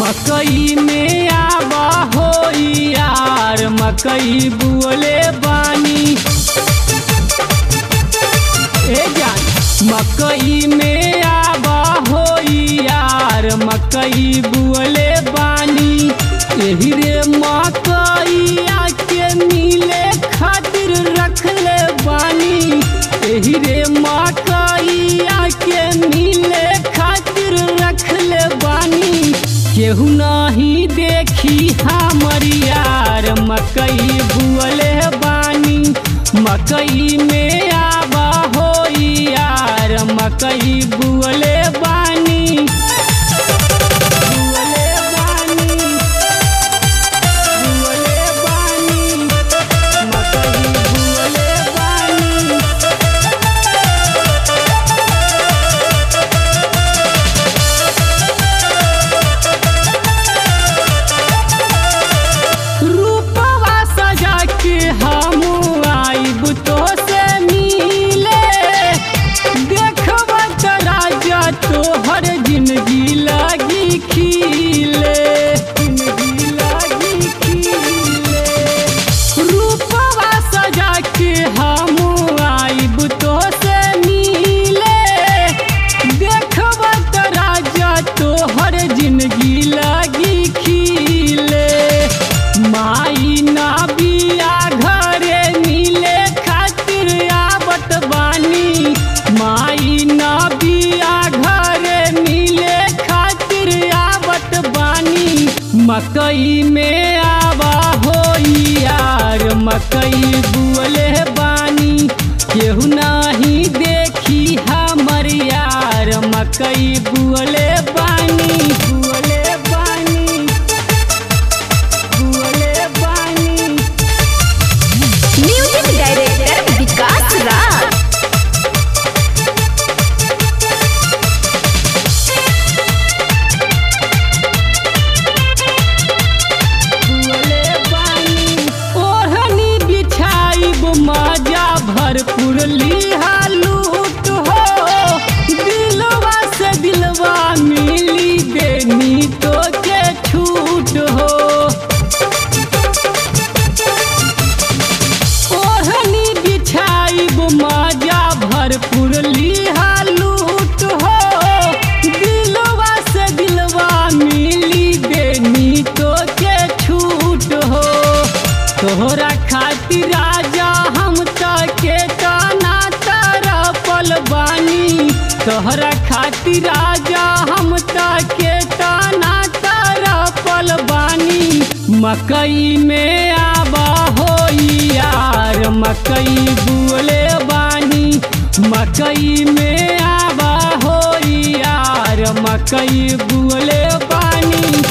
मकई में आब हो यार मकई बोले बानी। ए जान, मकई में आब हो यार मकई बोले बानी। ए रे मकई आके मिले केहू नहीं देखी हमारियार यार, मकई बुअले बानी। मकई में आबा हो यार, मकई बुअले बानी। मकई में आवा हो यार मकई बुअले बानी, केहू नहीं देखी हमर यार। मकई बुअले बानी राजा, हम के ताना तारा पलवानी। मकई में आबा हो यार, मकई बोले बानी। मकई में आबा हो यार, मकई बोले बानी।